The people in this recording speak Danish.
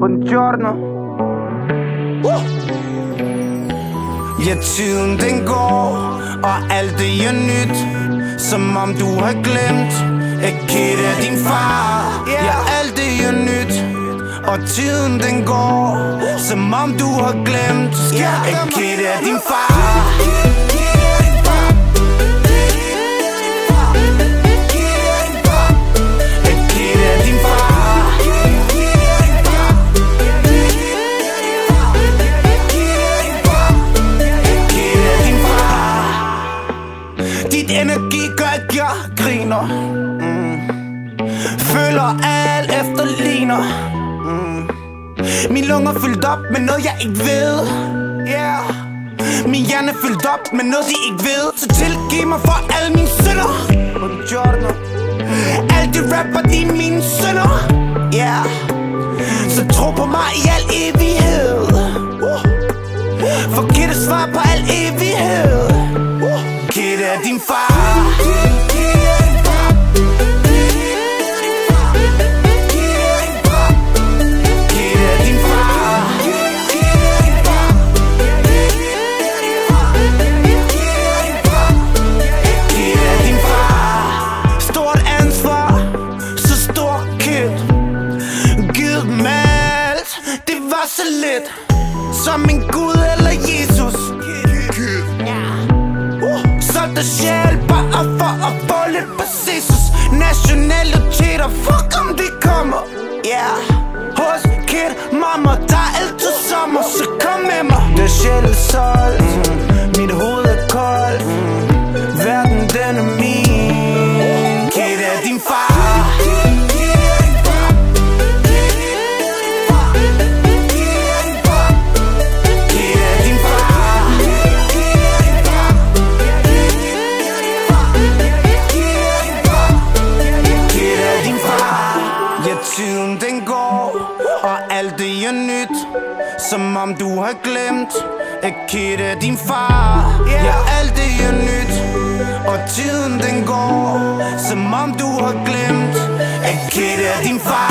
Buongiorno. Ja, tiden den går Og alt det er nyt Som om du har glemt. At Kid er din far. Ja, alt det er nyt Og tiden den går Som om du har glemt. At Kid er din far Dit energi gør, at jeg griner mm. Føler alt efterligner mm. Min lunger fyldt op med noget jeg ikke ved yeah. Min hjerne fyldt op med noget de ikke ved Så tilgiv mig for alle mine synder Buongiorno Alt det rapper de er mine synder yeah. Så tro på mig i al evighed uh. For Kid er svar på al evighed Kid er din far lidt Som en Gud eller Jesus. Uh, Solgte sjæl bare for at få lidt præcisus Nationaliteter, fuck om de kommer. Yeah Hos Kid, mamma, der er altid sommer Så kom med mig. Det er sjældent solgt. Mm. Mit hoved er koldt. Mm. Tiden den går Og alt det er nyt. Som om du har glemt At Kid din far. Ja, alt det er nyt Og tiden den går. Som om du har glemt At Kid din far.